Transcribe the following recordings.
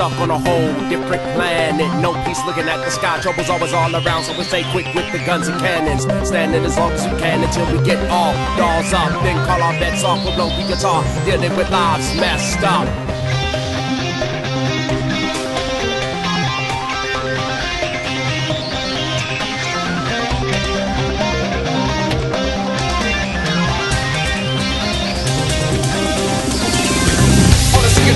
stuck on a whole different planet. No peace looking at the sky. Trouble's always all around, so we stay quick with the guns and cannons. Standing as long as we can until we get all dolls up. Then call our bets off with low guitar. Dealing with lives messed up.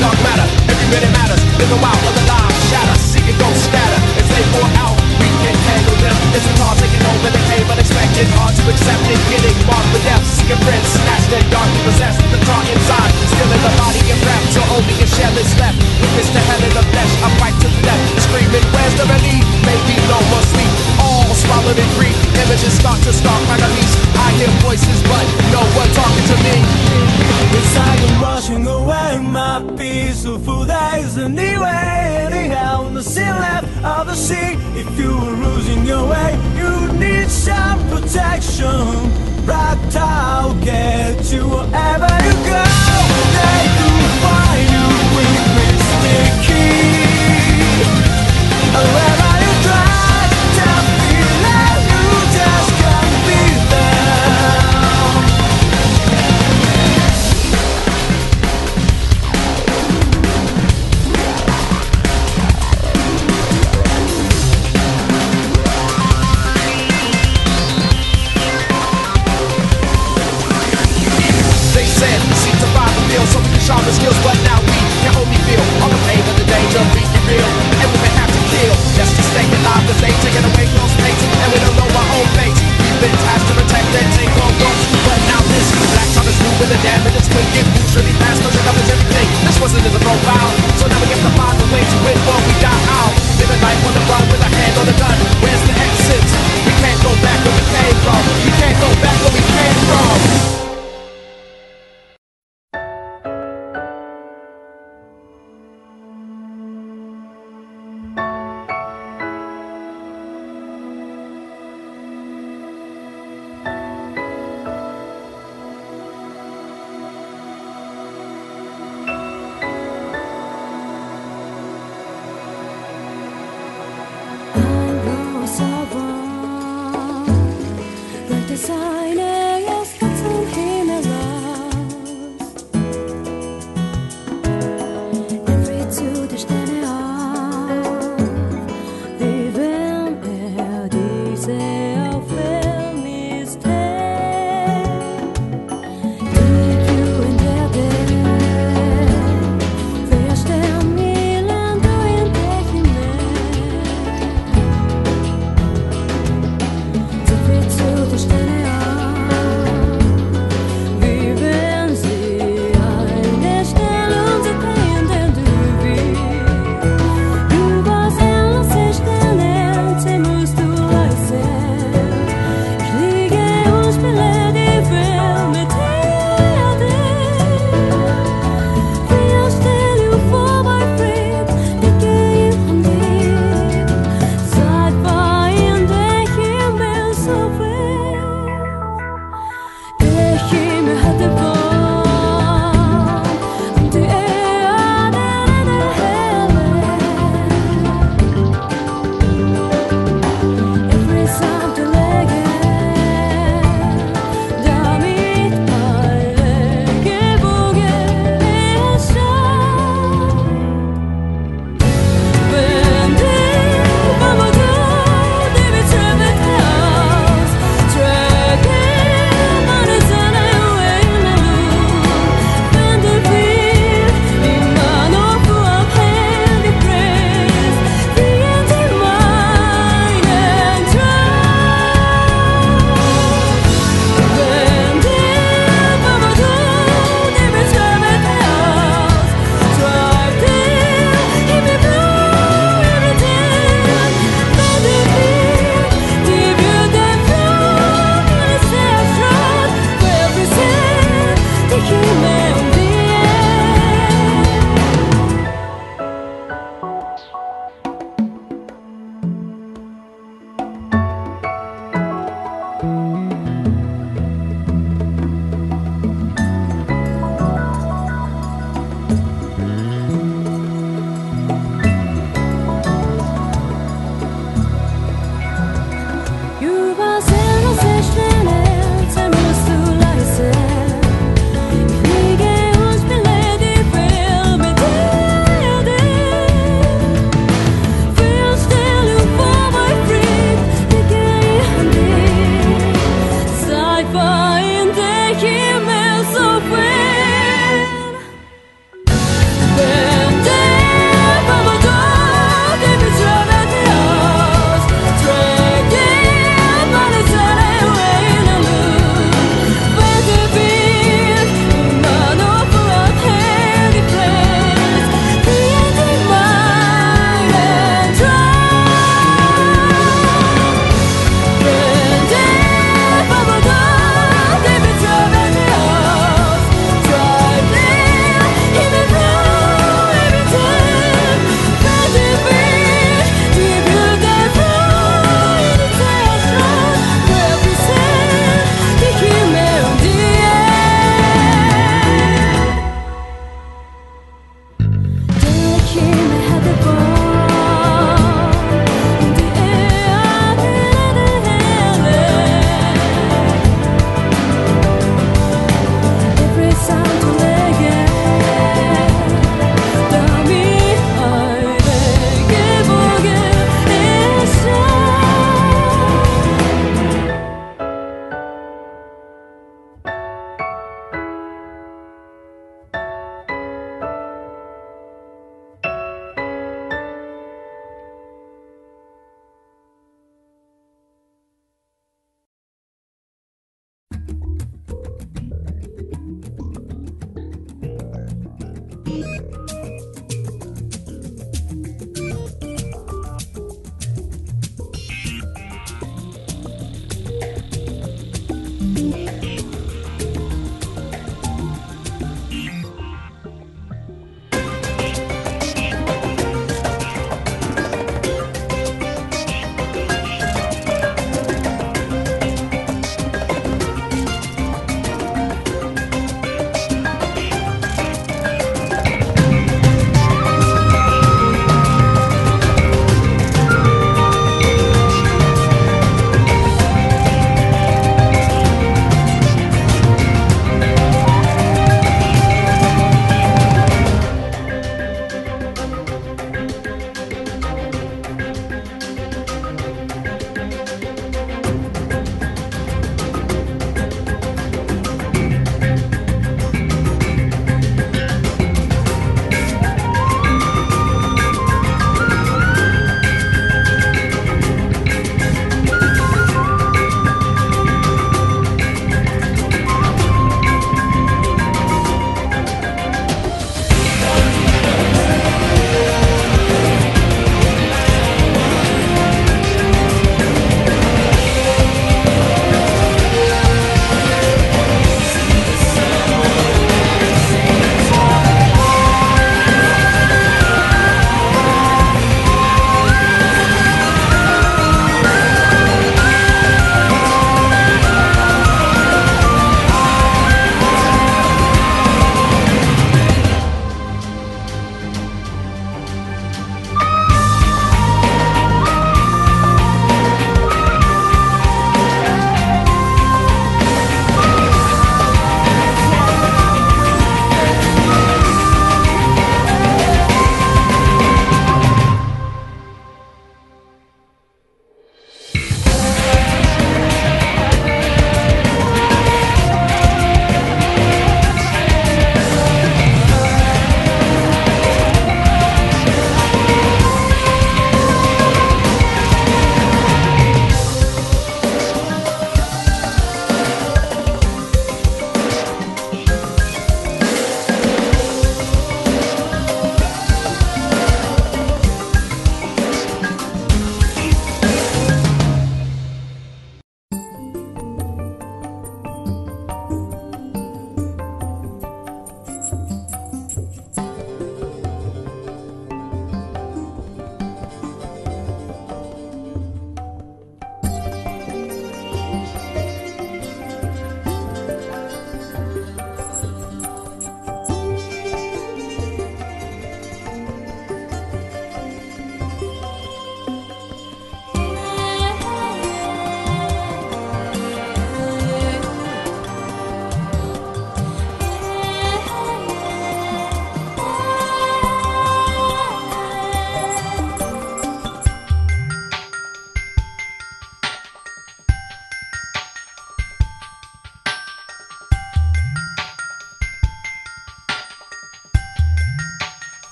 Dark matter, minute matters. Live a while, other lives shatter. Seek and scatter. If they pour out, we can handle them. It's a car taking over the came unexpected. Hard to accept it, getting marked with death. Seeking friends, snatched their dark, possessed. The car inside, still in the body and wrapped. So only a shell is left. Witness to hell in the flesh. I fight to the death. Screaming, where's the relief? Maybe no more sleep. All swallowed in grief. Images start to stalk my release. I hear voices, but no one talking to me. It's like I'm washing away my peaceful days anyway. Anyhow, nothing left of the sea. If you were losing your way, you need some protection. Right, I'll get you wherever you go.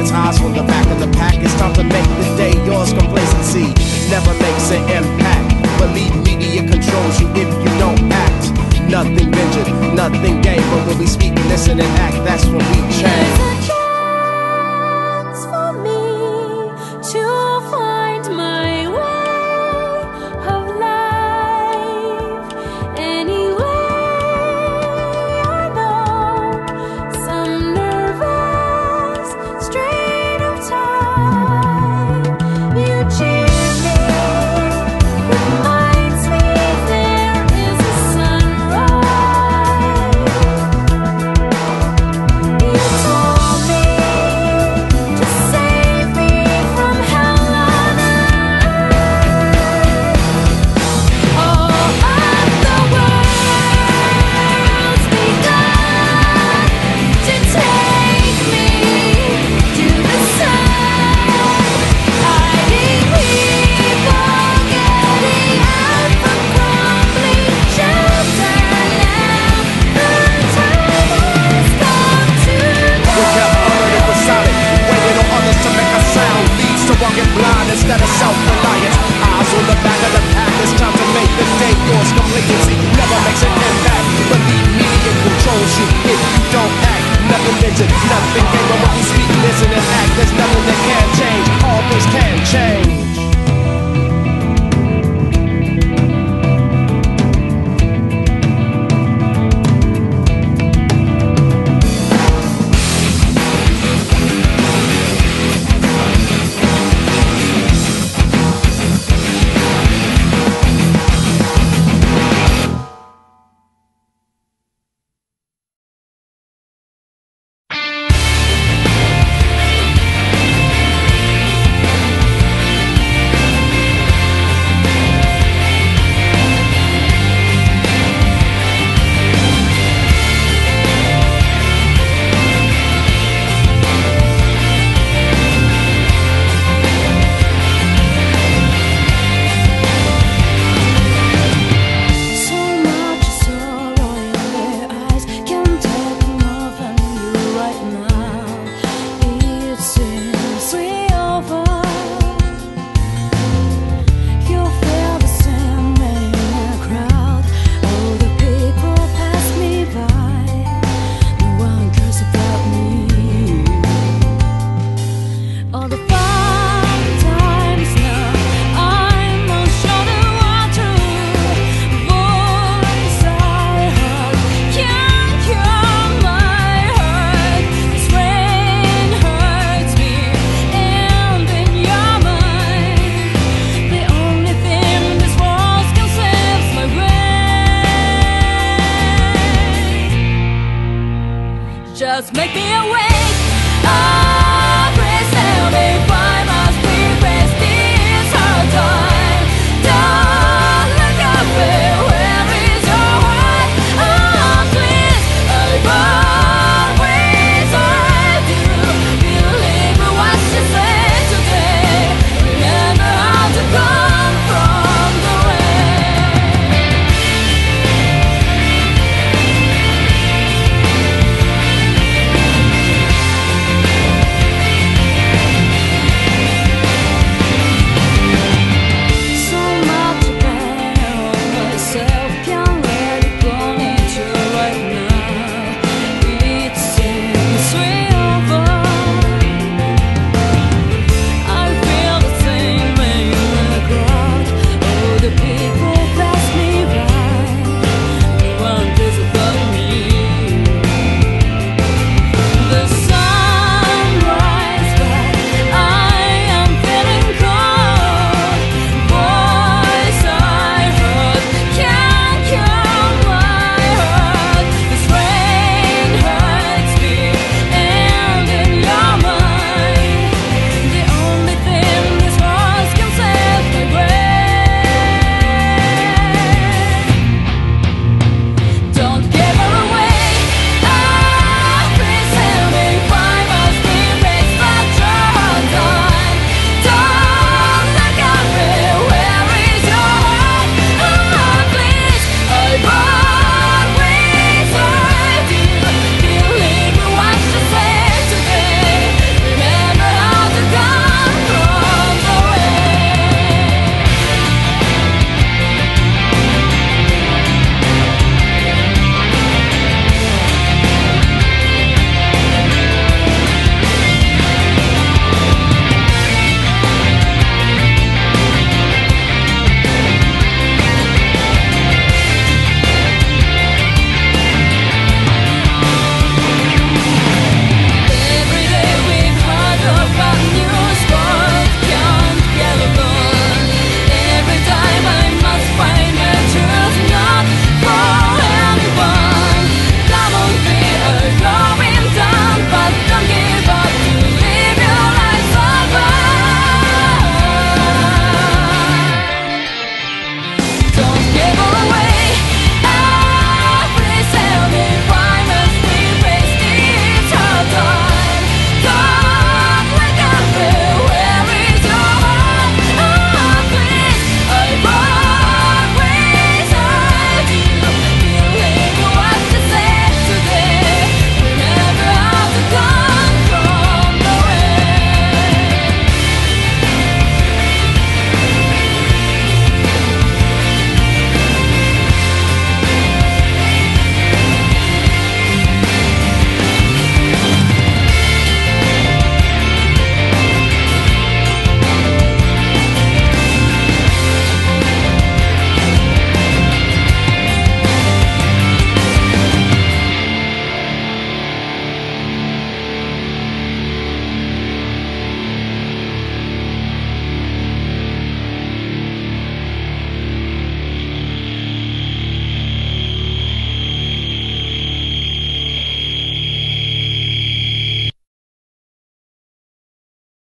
Reliance, eyes from the back